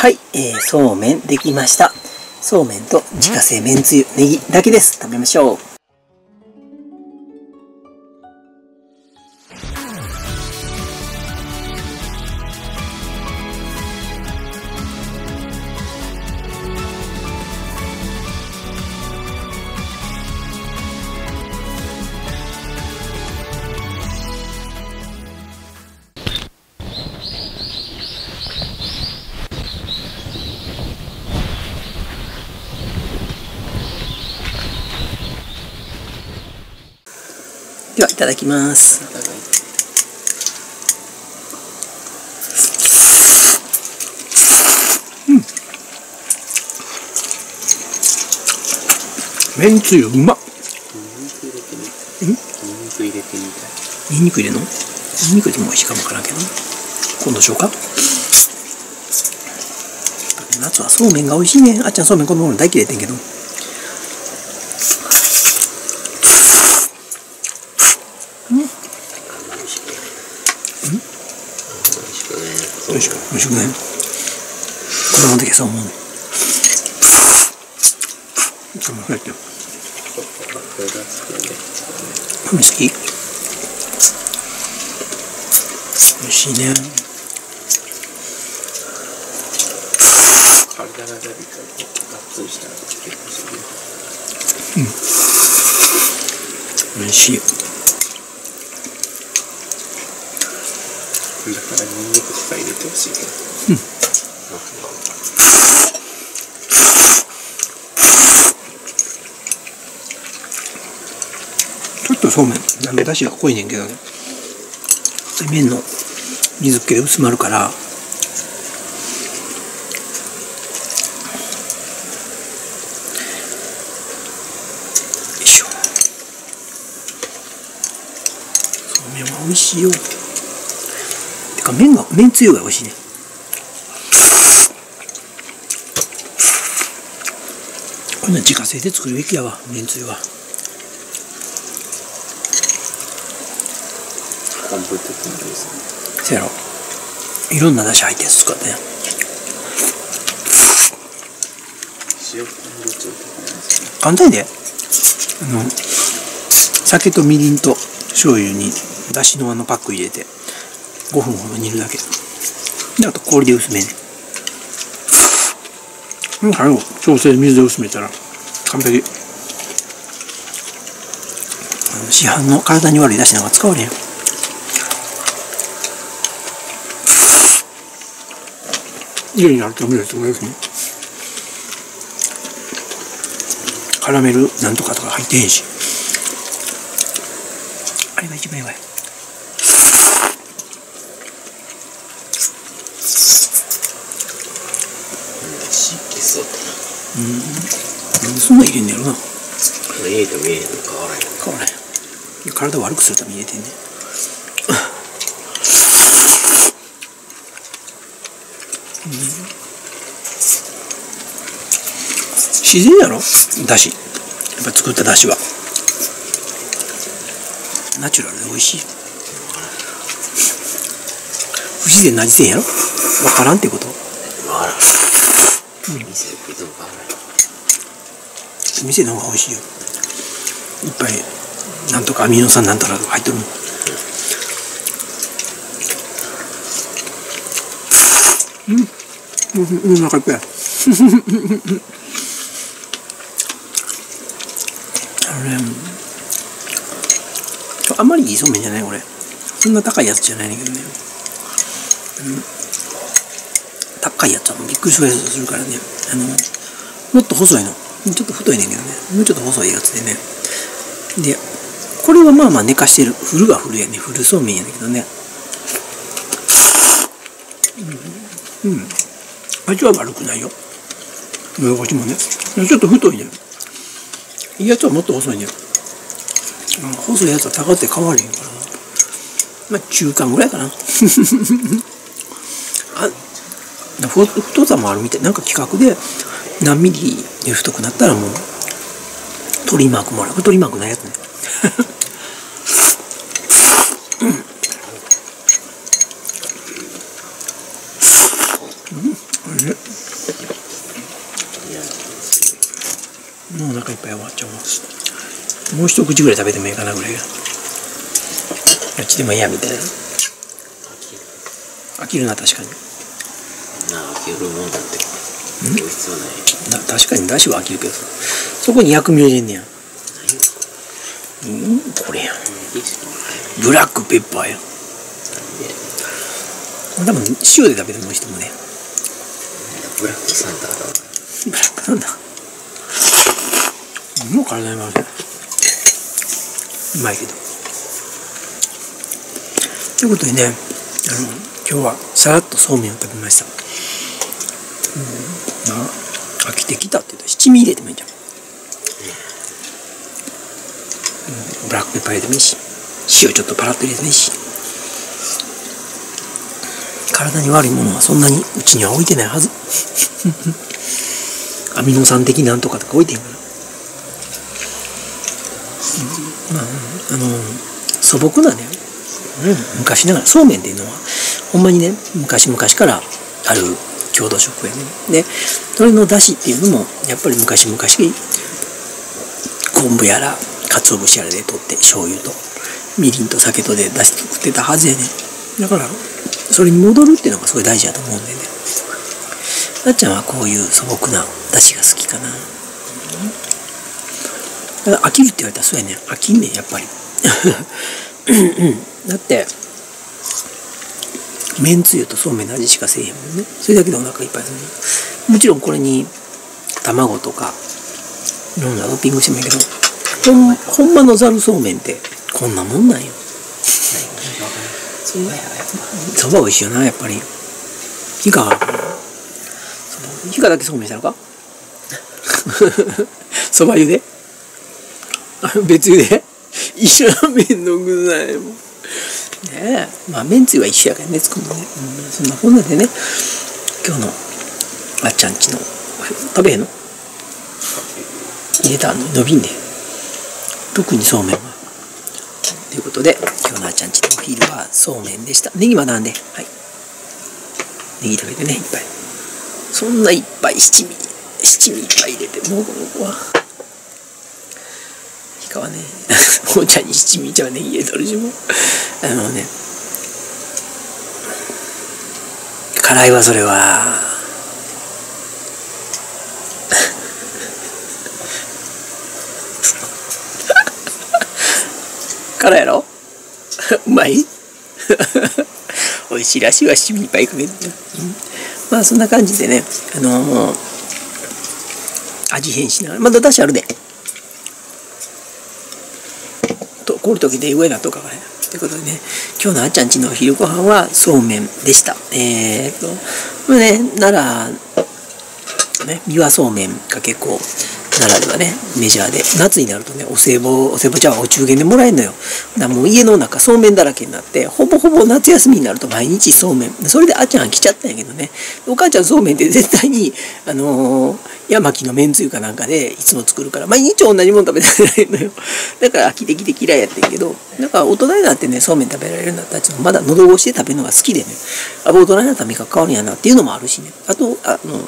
はい、えー、そうめんできました。そうめんと自家製めんつゆ、ネギだけです。食べましょう。ただきます。めん。つゆうまっ。ニンニク入れてみたい。ニンニク入れん？のニンニク入れても美味しいかもわからん？けど。今度しようか。夏はそうめん？が美味しいね。あっちゃん？そうめん？このもの大嫌いやってん？けど。美味しくない。美味しく美味しくない子供の時はそう思うね。そんなふうやってよ。これが好きやね。好き美味しいね。体ががっつりしたら結構好きね。美味しい。だからニンニクとか入れてほしいけど。ちょっとそうめん、なんでだしが濃いねんけどね。麺の水っ気で薄まるから、よいしょ。そうめんは美味しいよ。てか麺が、麺つゆが美味しいね。こんな自家製で作るべきやわ、麺つゆは。昆布的なですね。せやろ。いろんな出汁入ってるやつ使ってね。塩昆布調的なですね。簡単で。あの酒とみりんと醤油にだしのあのパック入れて5分ほど煮るだけ。であと氷で薄めんねうん最後調整水で薄めたら完璧。市販の体に悪いだしなんか使われへん。家にあると思いますね。カラメルなんとかとか入ってへんし。あれが一番やばい。うなん。でそんなん入れんねやろな。入れても入れへんの変わらへん。変わらへん体悪くするために入れてんね自然やろ？だし。やっぱ作っただしは。ナチュラルで美味しい。不自然な味せんやろ？わからんってこと？変わらん。店行くと変わらへん。店の方が美味しいよ。いっぱいなんとかアミノ酸なんとか入ってる。もんうんうんうんお腹いっぱいあのねあんまりいいそうめんじゃないこれそんな高いやつじゃないんだけどね、うん、高いやつはびっくりするやつするからねあのもっと細いのちょっと太いねんけどねもうちょっと細いやつでねでこれはまあまあ寝かしてる古は古やね古そうめんやねんけどねうん、うん、味は悪くないよ。喉越しもね。ちょっと太いね。いいやつはもっと細いね。細いやつは高って変われへんからな。まあ中間ぐらいかな。あ太さもあるみたい。なんか企画で何ミリで太くなったらもう鳥マークもらう鳥マークないやつねうん、うん、れねいやもうお腹いっぱい終わっちゃう。もう一口ぐらい食べてもいいかなぐらいが。あっちでもいいやみたいな。飽きる。な確かに。なあ飽きるもんだって。そういう必要ないな確かにだしは飽きるけどさ。そこに薬味入れんねや。うんこれやブラックペッパーや。多分塩で食べても美味しいと思うね。ブラックサンダーだブラックなんだもう体に悪いうまいけど。ということでねあの今日はさらっとそうめんを食べました。うん。まあ飽きてきたって言うと七味入れてもいいじゃん、うん、ブラックペッパー入れてもいいし塩ちょっとパラッと入れてもいいし。体に悪いものはそんなにうちには置いてないはず。アミノ酸的なんとかとか置いてんから、うんまああの素朴なね、うん、昔ながらそうめんっていうのはほんまにね昔々からある郷土食やね。でそれの出汁っていうのもやっぱり昔々昆布やら鰹節やらで取って醤油とみりんと酒とで出汁作ってたはずやね。だからそれに戻るっていうのがすごい大事だと思うんでね。なっちゃんはこういう素朴な出汁が好きかな、飽きるって言われたらそうやねん。飽きんねんやっぱり。だってめんつゆとそうめんの味しかせえへんもんね。それだけでお腹いっぱいする。もちろんこれに卵とかいろんなトッピングしてもいいけどほんほんまのざるそうめんってこんなもんなんよ。そうややっそば美味しいよなやっぱり。ヒカが？ヒカだけそうめんしたのか？そば湯で？あ 別湯で一緒の麺の具材も。ねえ。まあ麺つゆは一緒やからね作るのね、うん、そんなこんなでね。今日のあっちゃんちの食べへんの？入れたの？伸びんで特にそうめんは。ということで今日のあっちゃんちのお昼はそうめんでした。ネギまだあんではい。ネギ食べてねいっぱい。そんないっぱい七味。七味いっぱい入れてもうこの子はかはね。お茶に七味茶はネギ入れとるしも。あのね。辛いわそれは。辛いやろ？うまい？美味しいらしいわ七味いっぱいかけて、うん。まあそんな感じでね。あのー味変しながら。まだ出汁あるで。おる時で上だとかがね。ということでね今日のあっちゃんちの昼ご飯はそうめんでした。えー、っとこれね奈良ね三輪そうめんが結構奈良ではねメジャーで。夏になるとねお歳暮お歳暮茶はお中元でもらえるのよ。だもう家の中そうめんだらけになってほぼほぼ夏休みになると毎日そうめん。それであちゃん来ちゃったんやけどね。お母ちゃんそうめんって絶対にあのー山木のめんつゆかなんかでいつも作るから毎日同じもん食べてないのよ。だから飽きてきて嫌いやってんけどだか大人になってねそうめん食べられるようになったちまだ喉越しで食べるのが好きでね。あ大人になったら味覚変わるんやなっていうのもあるしね。あとあの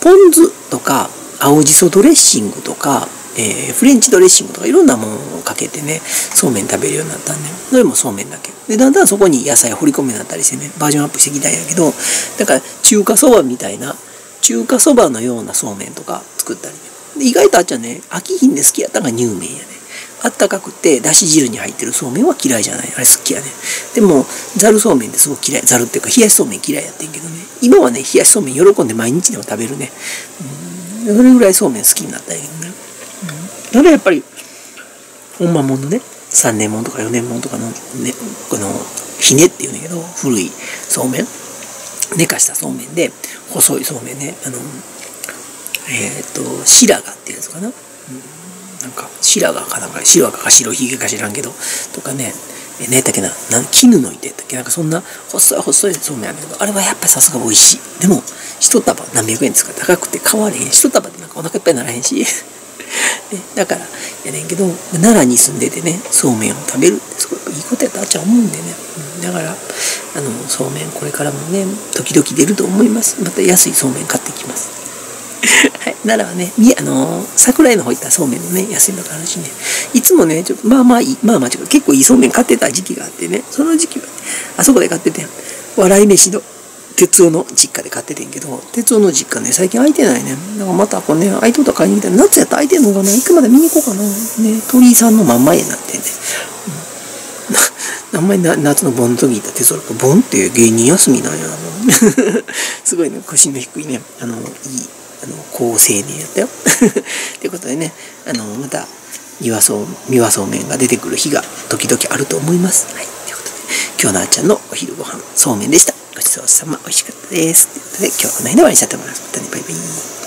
ポン酢とか青じそドレッシングとか、えーフレンチドレッシングとかいろんなものをかけてねそうめん食べるようになったんでそれもそうめんだけ。でだんだんそこに野菜掘り込めになったりしてねバージョンアップしてきたんやけどだから中華そばみたいな中華そばのようなそうめんとか作ったりね。意外とあっちゃんね飽きひんで好きやったのが乳麺やね。あったかくてだし汁に入ってるそうめんは嫌いじゃない。あれ好きやね。でもざるそうめんってすごく嫌い。ざるっていうか冷やしそうめん嫌いやってんけどね。今はね冷やしそうめん喜んで毎日でも食べるね、うん、それぐらいそうめん好きになったんやけどね、うん、ただやっぱりほんまもんのね3年もんとか4年もんとかの,、ね、このひねっていうんだけど古いそうめん寝かしたそうめんで細いそうめんねあのえっ、と白髪ってやつかな、うん、なんか白髪かなんか白髪か白ひげか知らんけどとかね。え何やっけな？なん絹の糸やっけ？なんかそんな細い細いそうめんあるんだけどあれはやっぱさすが美味しい。でも一束何百円ですか高くて買われへん一束でなんかお腹いっぱいならへんし。ね、だからやねんけど奈良に住んでてねそうめんを食べるってすごいいいことやとあっちゃ思うんでね、うん、だからあのそうめんこれからもね時々出ると思います。また安いそうめん買ってきます。はい奈良はねあの桜井の方行ったらそうめんのね安いのがあるしね。いつもねちょまあまあいいまあまあちょっと結構いいそうめん買ってた時期があってねその時期は、ね、あそこで買ってて笑い飯の哲夫の実家で買っててんけど、哲夫の実家ね、最近空いてないね。だからまたこうね、空いとったら買いに来たら、夏やったら空いてんのかな？行くまで見に行こうかな？ね、鳥居さんの真ん前になってんね。うん、あんまりな夏の盆の時に行ったら哲夫盆って芸人休みなんや。すごいね、腰の低いね、あの、いい、あの、好青年やったよ。ということでね、あの、また、岩そう、三輪そうめんが出てくる日が時々あると思います。はい。ということで、今日のあっちゃんのお昼ご飯、そうめんでした。ごちそうさま、美味しかったです。ということで、今日はこの辺で終わりにしたいと思います。またね、バイバイ。